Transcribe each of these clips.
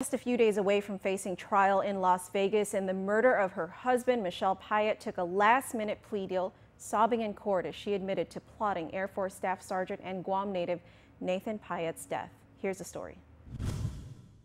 Just a few days away from facing trial in Las Vegas in the murder of her husband, Michelle Paet took a last minute plea deal, sobbing in court as she admitted to plotting Air Force Staff Sergeant and Guam native Nathan Paet's death. Here's the story.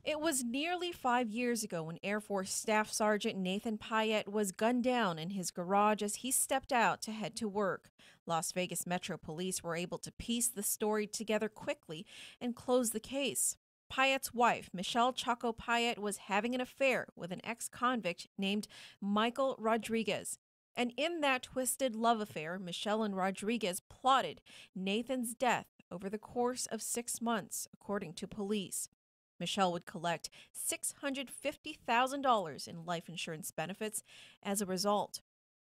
It was nearly five years ago when Air Force Staff Sergeant Nathan Paet was gunned down in his garage as he stepped out to head to work. Las Vegas Metro Police were able to piece the story together quickly and close the case. Paet's wife, Michelle Chaco Paet, was having an affair with an ex convict named Michael Rodriguez. And in that twisted love affair, Michelle and Rodriguez plotted Nathan's death over the course of six months, according to police. Michelle would collect $650,000 in life insurance benefits as a result.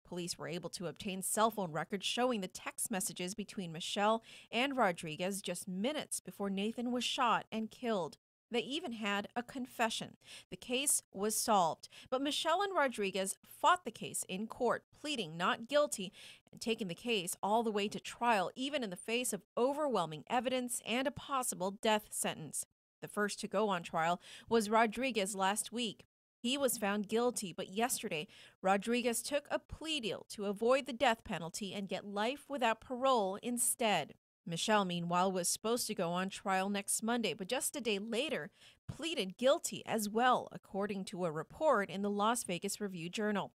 Police were able to obtain cell phone records showing the text messages between Michelle and Rodriguez just minutes before Nathan was shot and killed. They even had a confession. The case was solved, but Michelle and Rodriguez fought the case in court, pleading not guilty and taking the case all the way to trial, even in the face of overwhelming evidence and a possible death sentence. The first to go on trial was Rodriguez last week. He was found guilty, but yesterday, Rodriguez took a plea deal to avoid the death penalty and get life without parole instead. Michelle, meanwhile, was supposed to go on trial next Monday, but just a day later pleaded guilty as well, according to a report in the Las Vegas Review Journal.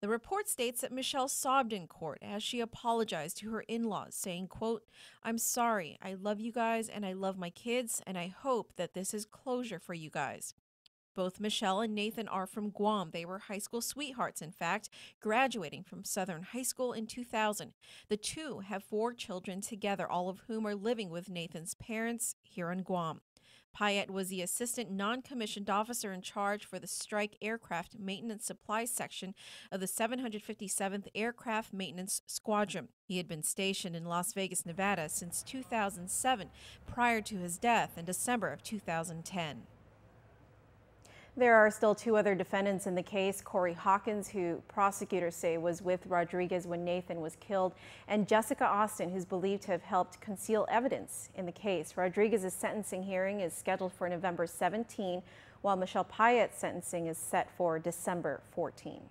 The report states that Michelle sobbed in court as she apologized to her in-laws, saying, quote, I'm sorry, I love you guys and I love my kids, and I hope that this is closure for you guys. Both Michelle and Nathan are from Guam. They were high school sweethearts, in fact, graduating from Southern High School in 2000. The two have four children together, all of whom are living with Nathan's parents here in Guam. Paet was the assistant non commissioned officer in charge for the Strike Aircraft Maintenance Supply Section of the 757th Aircraft Maintenance Squadron. He had been stationed in Las Vegas, Nevada since 2007, prior to his death in December of 2010. There are still two other defendants in the case Corey Hawkins, who prosecutors say was with Rodriguez when Nathan was killed, and Jessica Austin, who's believed to have helped conceal evidence in the case. Rodriguez's sentencing hearing is scheduled for November 17, while Michelle Paet's sentencing is set for December 14.